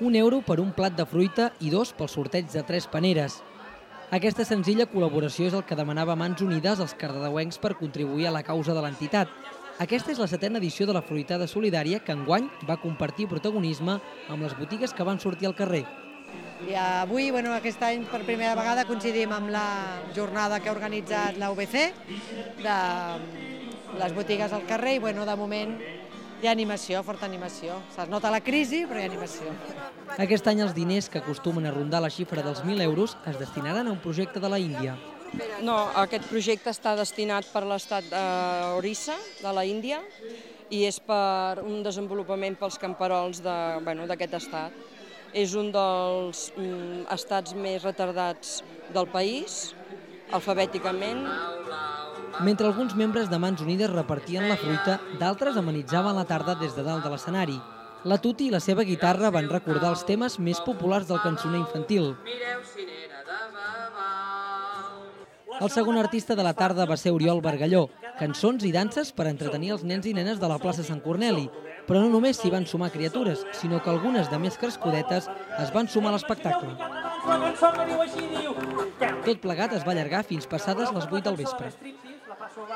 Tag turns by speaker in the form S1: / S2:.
S1: un euro per un plat de fruita i dos pel sorteig de tres paneres. Aquesta senzilla col·laboració és el que demanava Mans Unides als cardedeuencs per contribuir a la causa de l'entitat. Aquesta és la setena edició de la Fruitada Solidària que enguany va compartir protagonisme amb les botigues que van sortir al carrer.
S2: I avui, bueno, aquest any, per primera vegada, coincidim amb la jornada que ha organitzat la UBC de les botigues al carrer i, bueno, de moment hi ha animació, forta animació. Es nota la crisi, però hi ha animació.
S1: Aquest any els diners que acostumen a rondar la xifra dels 1.000 euros es destinaran a un projecte de la Índia.
S3: No, aquest projecte està destinat per l'estat d'Orissa, de la Índia, i és per un desenvolupament pels camperols d'aquest bueno, estat. És un dels mm, estats més retardats del país, alfabèticament.
S1: Mentre alguns membres de Mans Unides repartien la fruita, d'altres amenitzaven la tarda des de dalt de l'escenari. La Tuti i la seva guitarra van recordar els temes més populars del cançoner infantil. El segon artista de la tarda va ser Oriol Bargalló, cançons i danses per entretenir els nens i nenes de la plaça Sant Corneli. Però no només s'hi van sumar criatures, sinó que algunes de més crescudetes es van sumar a l'espectacle. Tot plegat es va allargar fins passades les 8 del vespre. paso va.